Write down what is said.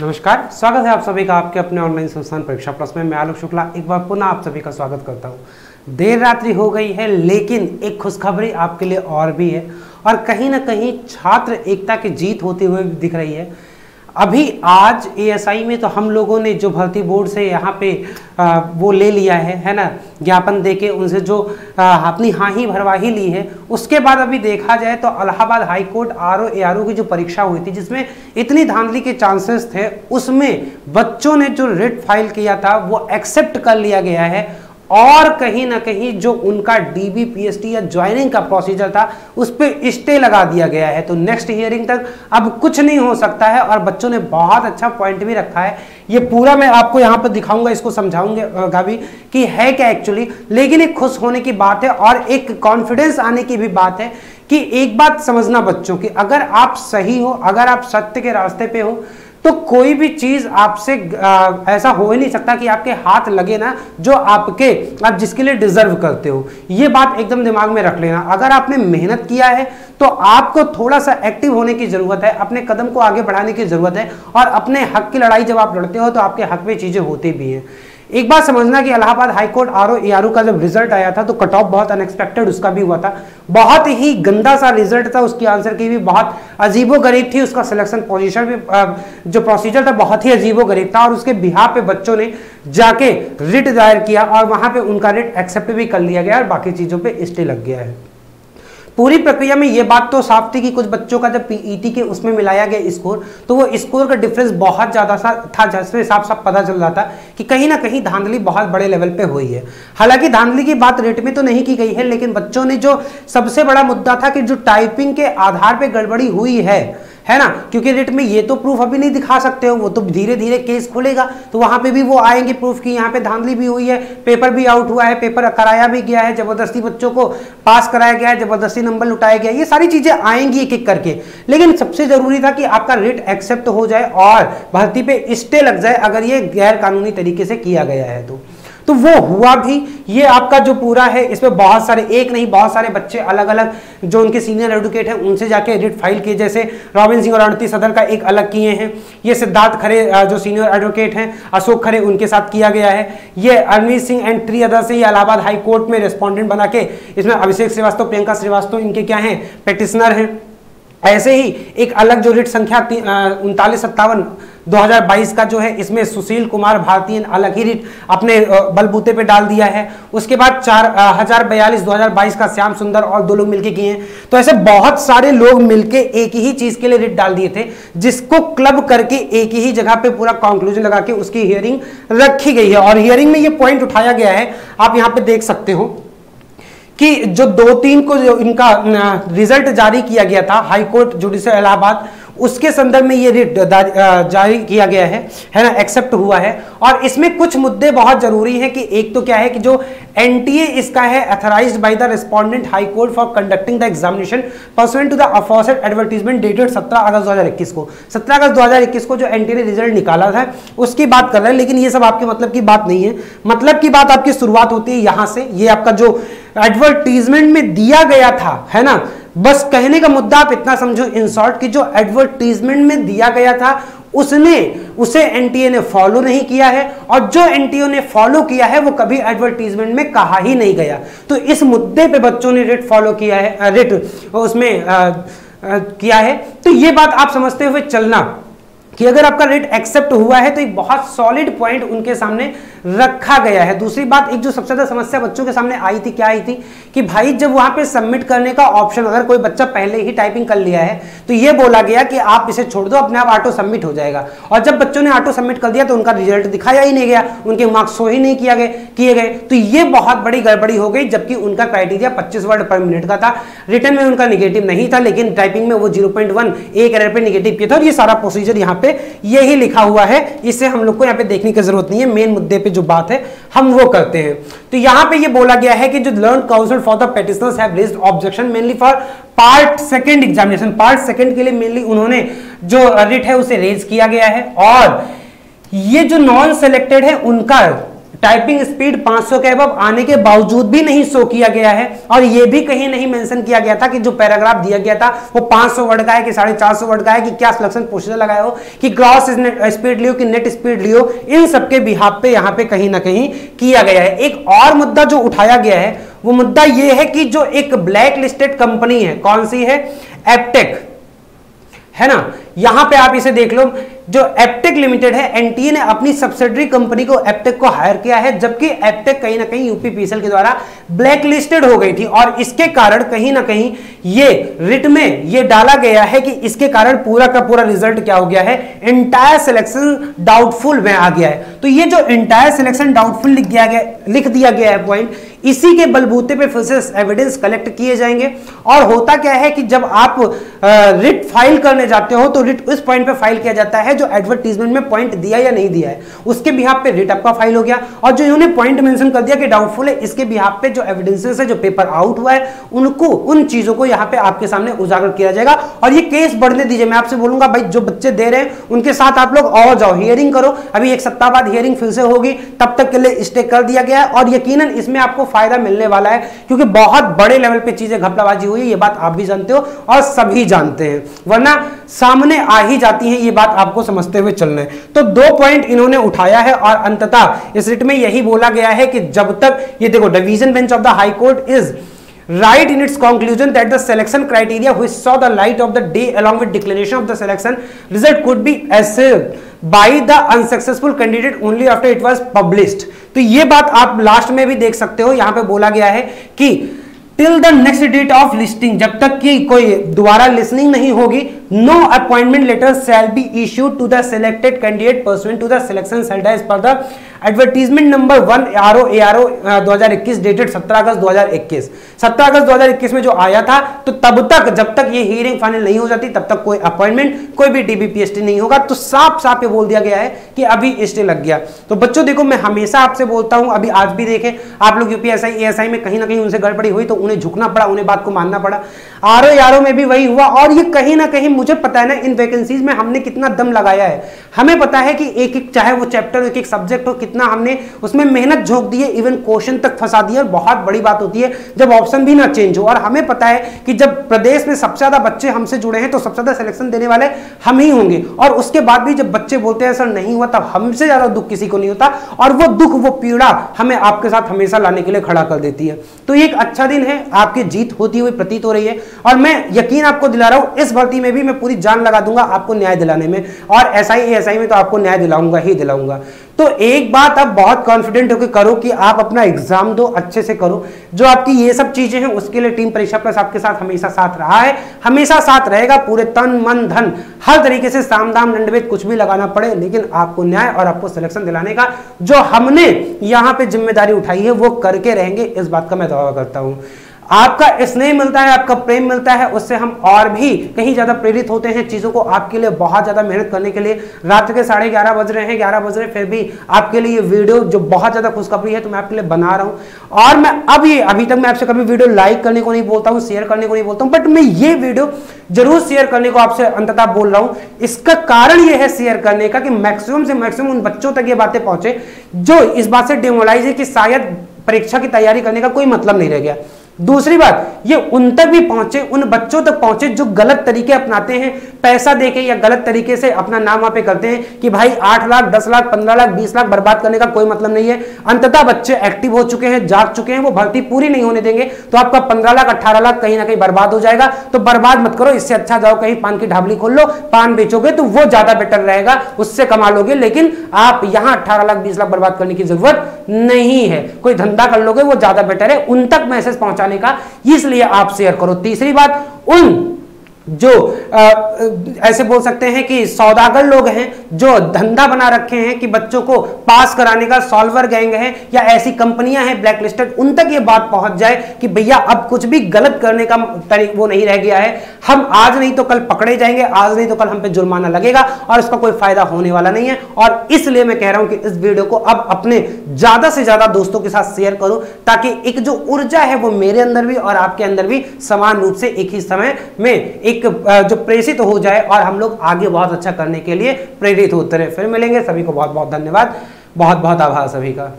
नमस्कार, स्वागत है आप सभी का आपके अपने ऑनलाइन संस्थान परीक्षा प्लस में। मैं आलोक शुक्ला, एक बार पुनः आप सभी का स्वागत करता हूँ। देर रात्रि हो गई है, लेकिन एक खुशखबरी आपके लिए और भी है और कहीं ना कहीं छात्र एकता की जीत होते हुए भी दिख रही है। अभी आज एएसआई में तो हम लोगों ने जो भर्ती बोर्ड से यहाँ पे आ, वो ले लिया है है ना? ज्ञापन देके उनसे जो आ, अपनी हाँ ही भरवा ही ली है उसके बाद अभी देखा जाए तो Allahabad high court R O की जो परीक्षा हुई थी जिसमें इतनी धांधली के चांसेस थे उसमें बच्चों ने जो रिट फ़ाइल किया था वो एक्सेप्ट कर लिया गया है और कहीं ना कहीं जो उनका डीबी पीएसटी या ज्वाइनिंग का प्रोसीजर था, उस पर स्टे लगा दिया गया है। तो नेक्स्ट हियरिंग तक अब कुछ नहीं हो सकता है और बच्चों ने बहुत अच्छा पॉइंट भी रखा है। ये पूरा मैं आपको यहाँ पर दिखाऊँगा, इसको समझाऊँगा भी कि है क्या एक्चुअली लेकिन एक खुश होने की बात है और एक कॉन्फिडेंस आने की भी बात है कि एक बात समझना बच्चों की, अगर आप सही हो, अगर आप सत्य के रास्ते पे हो तो कोई भी चीज़ आपसे ऐसा हो ही नहीं सकता कि आपके हाथ लगे ना जो आपके, आप जिसके लिए डिजर्व करते हो। ये बात एकदम दिमाग में रख लेना। अगर आपने मेहनत किया है तो आपको थोड़ा सा एक्टिव होने की ज़रूरत है, अपने कदम को आगे बढ़ाने की ज़रूरत है, और अपने हक की लड़ाई जब आप लड़ते हो तो आपके हक में चीज़ें होती भी हैं। एक बात समझना कि इलाहाबाद हाईकोर्ट आर ओ का जब रिज़ल्ट आया था तो कट ऑफ़ बहुत अनएक्सपेक्टेड उसका भी हुआ था। बहुत ही गंदा सा रिज़ल्ट था, उसकी आंसर की भी बहुत अजीबो गरीब थी, उसका सिलेक्शन पोजीशन भी जो प्रोसीजर था, बहुत ही अजीबो गरीब था, और उसके बिहार पे बच्चों ने जाके रिट दायर किया, और वहाँ पे उनका रिट एक्सेप्ट भी कर लिया गया, और बाकी चीज़ों पर स्टे लग गया है। पूरी प्रक्रिया में ये बात तो साफ़ थी कि कुछ बच्चों का जब पीईटी e के उसमें मिलाया गया स्कोर तो वो स्कोर का डिफरेंस बहुत ज़्यादा सा था, जिसमें साफ़ साफ़ पता चल रहा था कि कहीं ना कहीं धांधली बहुत बड़े लेवल पे हुई है। हालाँकि धांधली की बात रेट में तो नहीं की गई है, लेकिन बच्चों ने जो सबसे बड़ा मुद्दा था कि जो टाइपिंग के आधार पर गड़बड़ी हुई है है ना? क्योंकि रिट में ये तो प्रूफ अभी नहीं दिखा सकते हो, वो तो धीरे धीरे केस खुलेगा। तो वहाँ पे भी वो आएँगे प्रूफ की, यहाँ पे धांधली भी हुई है पेपर भी आउट हुआ है पेपर कराया भी गया है, ज़बरदस्ती बच्चों को पास कराया गया है, ज़बरदस्ती नंबर लुटाया गया ये सारी चीज़ें आएँगी एक एक करके। लेकिन सबसे ज़रूरी था कि आपका रिट एक्सेप्ट हो जाए और भर्ती पे स्टे लग जाए, अगर ये गैर कानूनी तरीके से किया गया है तो। तो वो हुआ भी, ये आपका जो पूरा है, इसमें बहुत सारे, एक नहीं, बहुत सारे बच्चे अलग अलग जो उनके सीनियर एडवोकेट हैं, उनसे जाके एडिट फ़ाइल किए, जैसे रॉबिन सिंह और अड़ती सदर का एक अलग किए हैं। ये सिद्धार्थ खरे जो सीनियर एडवोकेट हैं, अशोक खरे उनके साथ किया गया है। ये Arneet Singh and three other से ये इलाहाबाद हाई कोर्ट में रेस्पॉन्डेंट बना के, इसमें अभिषेक श्रीवास्तव, प्रियंका श्रीवास्तव इनके क्या हैं पेटिशनर हैं। ऐसे ही एक अलग जो रिट संख्या उनतालीस सत्तावन 2022 का जो है, इसमें सुशील कुमार भारतीय अलग ही रिट अपने बलबूते पे डाल दिया है। उसके बाद चार हज़ार बयालीस दो का श्याम सुंदर और दो लोग मिलके किए हैं। तो ऐसे बहुत सारे लोग मिलके एक ही चीज़ के लिए रिट डाल दिए थे, जिसको क्लब करके एक ही जगह पे पूरा कंक्लूजन लगा के उसकी हियरिंग रखी गई है। और हियरिंग में ये पॉइंट उठाया गया है, आप यहाँ पे देख सकते हो। कि जो दो तीन को जो इनका रिज़ल्ट जारी किया गया था हाईकोर्ट जुडिशियल इलाहाबाद उसके संदर्भ में ये रिट जारी किया गया है है ना एक्सेप्ट हुआ है। और इसमें कुछ मुद्दे बहुत ज़रूरी हैं कि एक तो क्या है कि जो एनटीए इसका है authorized by the respondent high court for conducting the examination pursuant to the advertisement dated 17 August 2021 को। 17 अगस्त 2021 को जो एनटीए ने रिज़ल्ट निकाला था, उसकी बात कर रहे हैं, लेकिन ये सब आपके मतलब की बात नहीं है। मतलब की बात आपकी शुरुआत होती है यहाँ से, ये आपका जो एडवर्टीजमेंट में दिया गया था है ना? बस कहने का मुद्दा आप इतना समझो इन शॉर्ट कि जो एडवर्टीजमेंट में दिया गया था उसने उसे एनटीए ने फॉलो नहीं किया है और जो एनटीओ ने फॉलो किया है वो कभी एडवर्टीजमेंट में कहा ही नहीं गया। तो इस मुद्दे पे बच्चों ने रेट फॉलो किया है रेट उसमें आ, आ, किया है। तो ये बात आप समझते हुए चलना कि अगर आपका रेट एक्सेप्ट हुआ है तो एक बहुत सॉलिड पॉइंट उनके सामने रखा गया है। दूसरी बात, एक जो सबसे ज़्यादा समस्या बच्चों के सामने आई थी, क्या आई थी? कि भाई, जब वहाँ पे सबमिट करने का ऑप्शन अगर कोई बच्चा पहले ही टाइपिंग कर लिया है तो ये बोला गया कि आप इसे छोड़ दो, अपने आप ऑटो सबमिट हो जाएगा। और जब बच्चों ने ऑटो सबमिट कर दिया तो उनका रिज़ल्ट दिखाया ही नहीं गया, उनके मार्क्स शो ही नहीं किया गए, किए गए। तो ये बहुत बड़ी गड़बड़ी हो गई, जबकि उनका क्राइटेरिया पच्चीस वर्ड पर मिनट का था। रिटर्न में उनका निगेटिव नहीं था, लेकिन टाइपिंग में वो ज़ीरो एक एरर पे निगेटिव किया था, और ये सारा प्रोसीजर यहाँ पे यही लिखा हुआ है। इससे हम लोग को यहाँ पे देखने की ज़रूरत नहीं है। मेन मुद्दे पे जो बात है, हम वो करते हैं। तो यहाँ पे ये बोला गया है कि जो learned counsel for the petitioners have objection mainly for part second examination part second के लिए मेनली उन्होंने जो रिट है उसे रेज किया गया है। और ये जो नॉन सेलेक्टेड है, उनका टाइपिंग स्पीड 500 के अब आने के बावजूद भी नहीं शो किया गया है। और यह भी कहीं नहीं मेंशन किया गया था कि जो पैराग्राफ दिया गया था, वो 500 वर्ड का है कि साढ़े चार सौ वर्ड का है कि क्या सिलेक्शन प्रोसीजर लगाया हो, कि क्रॉस स्पीड लियो, कि नेट स्पीड लियो, इन सबके बिहाब पे यहाँ पे कहीं ना कहीं किया गया है। एक और मुद्दा जो उठाया गया है, वो मुद्दा ये है कि जो एक ब्लैक लिस्टेड कंपनी है, कौन सी है? एपटेक है ना? यहाँ पे आप इसे देख लो जो एपटेक लिमिटेड है एनटीए ने अपनी सब्सिडरी कंपनी को एपटेक को हायर किया है, जबकि एपटेक कहीं ना कहीं यूपीपीएसएल के द्वारा ब्लैक लिस्टेड हो गई थी। और इसके कारण कहीं ना कहीं ये रिट में ये डाला गया है कि इसके कारण पूरा का पूरा रिज़ल्ट क्या हो गया है? इंटायर सिलेक्शन डाउटफुल में आ गया है। तो ये जो इंटायर सिलेक्शन डाउटफुल लिख दिया गया, लिख दिया गया है पॉइंट इसी के बलबूते पे फिर से एविडेंस कलेक्ट किए जाएँगे। और होता क्या है कि जब आप रिट फ़ाइल करने जाते हो तो रिट उस पॉइंट पे फ़ाइल किया जाता है जो एडवर्टीजमेंट में पॉइंट दिया या नहीं दिया है। उसके बिहाफ पे रिट आपका फ़ाइल हो गया। और जो इन्होंने पॉइंट मेंशन कर दिया कि डाउटफुल है, इसके बिहाफ पे जो एविडेंसेस है, जो पेपर आउट हुआ है, उनको, उन चीज़ों को यहाँ पे आपके सामने उजागर किया जाएगा। और ये केस बढ़ने दीजिए। मैं आपसे बोलूँगा, भाई, जो बच्चे दे रहे हैं, उनके साथ आप लोग और जाओ। हियरिंग करो। अभी एक सप्ताह बाद हियरिंग फिर से होगी। तब तक के लिए स्टे कर दिया गया है। और यकीन इसमें आपको फ़ायदा मिलने वाला है, क्योंकि बहुत बड़े लेवल पे चीज़ें घपलाबाजी हुई, ये बात आप भी जानते हो और सभी जानते हैं। वरना सामने आ ही जाती है, ये बात आपको समझते हुए चलना। है तो दो पॉइंट इन्होंने उठाया है और अंततः इस रिट में यही बोला गया है कि जब तक ये देखो division bench of the high court is right in its conclusion that the selection criteria हुई saw the light of the day along with declaration of the selection result could be as by the unsuccessful candidate only after it was published तो ये बात आप last में भी देख सकते हो। यहाँ पर बोला गया है कि till the next date of listing जब तक कि कोई दोबारा लिस्निंग नहीं होगी no appointment letter shall be issued to the selected candidate pursuant to the selection held as per the advertisement number one R O A R O दो हज़ार इक्कीस डेटेड सत्रह अगस्त दो हज़ार इक्कीस। सत्रह अगस्त दो हज़ार इक्कीस में जो आया था तो तब तक, जब तक ये हियरिंग फाइनल नहीं हो जाती, तब तक कोई अपॉइंटमेंट कोई भी डीबीपीएसटी नहीं होगा। तो साफ़ साफ़ ये बोल दिया गया है कि अभी स्टे लग गया। तो बच्चों, देखो, मैं हमेशा आपसे बोलता हूँ, अभी आज भी देखें, आप लोग यूपीएसआई एएसआई में कहीं ना कहीं उनसे गड़बड़ी हुई तो उन्हें झुकना पड़ा, उन्हें बात को मानना पड़ा। आर ओ में भी वही हुआ, और ये कहीं ना कहीं मुझे पता है ना, इन वैकेंसीज में हमने कितना दम लगाया है। हमें पता है कि एक एक, चाहे वो चैप्टर एक एक सब्जेक्ट हो, कितना हमने उसमें मेहनत झोंक दी है इवन क्वेश्चन तक फंसा दिया और बहुत बड़ी बात होती है, जब ऑप्शन भी ना चेंज हो। और हमें पता है कि जब प्रदेश में सबसे ज़्यादा बच्चे हमसे जुड़े हैं तो सबसे ज़्यादा सिलेक्शन देने वाले हम ही होंगे। और उसके बाद भी जब बच्चे बोलते हैं, सर, नहीं हुआ तब हमसे ज़्यादा दुख किसी को नहीं होता। और वो दुख, वो पीड़ा हमें आपके साथ हमेशा लाने के लिए खड़ा कर देती है। तो ये एक अच्छा दिन है, आपकी जीत होती हुई प्रतीत हो रही है। और मैं यकीन आपको दिला रहा हूँ, इस भर्ती में भी मैं पूरी जान लगा दूँगा आपको न्याय दिलाने में। और एस आई एस आई में तो आपको न्याय दिलाऊँगा, ही दिलाऊँगा। तो एक बात आप बहुत कॉन्फिडेंट होकर करो कि आप अपना एग्ज़ाम दो, अच्छे से करो। जो आपकी ये सब चीज़ें हैं, उसके लिए टीम परीक्षा प्लस आपके साथ हमेशा साथ रहा है। हमेशा साथ रहेगा, पूरे तन, मन, धन। हर तरीके से साम, दाम दंडवेद कुछ भी लगाना पड़े, लेकिन आपको न्याय और आपको सिलेक्शन दिलाने का जो हमने यहाँ पे ज़िम्मेदारी उठाई है, वो करके रहेंगे। इस बात का मैं दावा करता हूँ। आपका स्नेह मिलता है, आपका प्रेम मिलता है, उससे हम और भी कहीं ज़्यादा प्रेरित होते हैं चीज़ों को आपके लिए बहुत ज़्यादा मेहनत करने के लिए। रात के साढ़े ग्यारह बज रहे हैं, ग्यारह बज रहे फिर भी आपके लिए ये वीडियो जो बहुत ज़्यादा खुशखबरी है तो मैं आपके लिए बना रहा हूँ। और मैं अभी अभी तक मैं आपसे कभी वीडियो लाइक करने को नहीं बोलता हूँ, शेयर करने को नहीं बोलता हूँ, बट मैं ये वीडियो ज़रूर शेयर करने को आपसे अंततः बोल रहा हूँ। इसका कारण यह है शेयर करने का कि मैक्सिमम से मैक्सिमम उन बच्चों तक ये बातें पहुँचे, जो इस बात से डिमोलाइज है कि शायद परीक्षा की तैयारी करने का कोई मतलब नहीं रह गया। दूसरी बात, ये उन तक भी पहुँचे, उन बच्चों तक पहुँचे जो गलत तरीके अपनाते हैं पैसा देके या गलत तरीके से अपना नाम वहाँ पे करते हैं कि भाई आठ लाख, दस लाख, पंद्रह लाख, बीस लाख बर्बाद करने का कोई मतलब नहीं है। अंततः बच्चे एक्टिव हो चुके हैं, जाग चुके हैं, वो भर्ती पूरी नहीं होने देंगे तो आपका पंद्रह लाख अट्ठारह लाख कहीं ना कहीं बर्बाद हो जाएगा। तो बर्बाद मत करो, इससे अच्छा जाओ, कहीं पान की ढाबली खोल लो, पान बेचोगे तो वो ज़्यादा बेटर रहेगा, उससे कमा लोगे, लेकिन आप यहाँ अट्ठारह लाख, बीस लाख बर्बाद करने की ज़रूरत नहीं है। कोई धंधा कर लोगे, वो ज़्यादा बेटर है, उन तक मैसेज पहुँचाने का, इसलिए आप शेयर करो। तीसरी बात, उन जो आ, ऐसे बोल सकते हैं कि सौदागर लोग हैं जो धंधा बना रखे हैं कि बच्चों को पास कराने का सॉल्वर गैंग है या ऐसी कंपनियाँ हैं ब्लैक लिस्टेड उन तक ये बात पहुँच जाए कि भैया अब कुछ भी गलत करने का वो नहीं रह गया है। हम आज नहीं तो कल पकड़े जाएँगे आज नहीं तो कल हम पे जुर्माना लगेगा और इसका कोई फ़ायदा होने वाला नहीं है। और इसलिए मैं कह रहा हूँ कि इस वीडियो को अब अपने ज़्यादा से ज़्यादा दोस्तों के साथ शेयर करो ताकि एक जो ऊर्जा है वो मेरे अंदर भी और आपके अंदर भी समान रूप से एक ही समय में एक जो प्रेषित हो जाए और हम लोग आगे बहुत अच्छा करने के लिए प्रेरित होते रहे। फिर मिलेंगे। सभी को बहुत बहुत धन्यवाद। बहुत बहुत आभार सभी का।